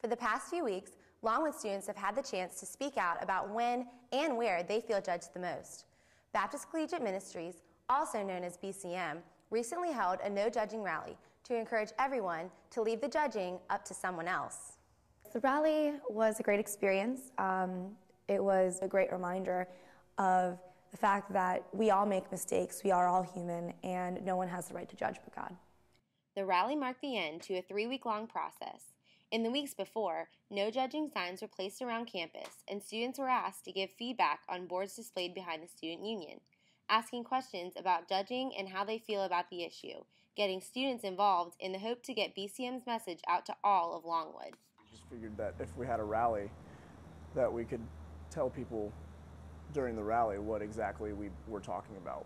For the past few weeks, Longwood students have had the chance to speak out about when and where they feel judged the most. Baptist Collegiate Ministries, also known as BCM, recently held a no judging rally to encourage everyone to leave the judging up to someone else. The rally was a great experience. Um, it was a great reminder of the fact that we all make mistakes, we are all human, and no one has the right to judge but God. The rally marked the end to a three week long process. In the weeks before, no judging signs were placed around campus, and students were asked to give feedback on boards displayed behind the student union, asking questions about judging and how they feel about the issue, getting students involved in the hope to get BCM's message out to all of Longwood. We just figured that if we had a rally, that we could tell people during the rally what exactly we were talking about.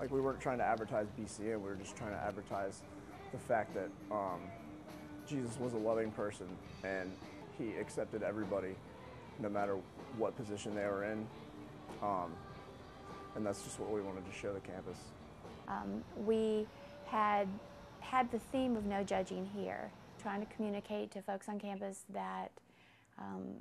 Like we weren't trying to advertise BCM, we were just trying to advertise the fact that um, Jesus was a loving person and he accepted everybody no matter what position they were in. Um, and that's just what we wanted to show the campus. Um, we had had the theme of no judging here, trying to communicate to folks on campus that, um,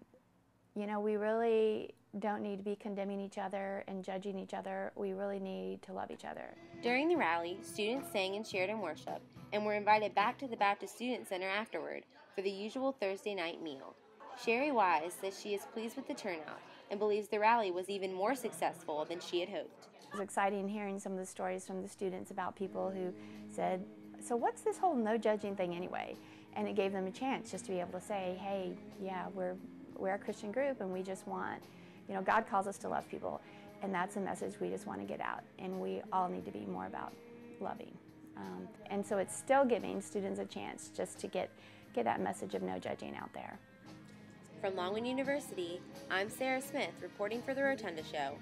you know, we really don't need to be condemning each other and judging each other. We really need to love each other. During the rally, students sang and shared in worship and were invited back to the Baptist Student Center afterward for the usual Thursday night meal. Sherry Wise says she is pleased with the turnout and believes the rally was even more successful than she had hoped. It was exciting hearing some of the stories from the students about people who said, So, what's this whole no judging thing anyway? And it gave them a chance just to be able to say, Hey, yeah, we're, we're a Christian group and we just want, you know, God calls us to love people. And that's a message we just want to get out. And we all need to be more about loving. Um, and so it's still giving students a chance just to get, get that message of no judging out there. From Longwood University, I'm Sarah Smith reporting for The Rotunda Show.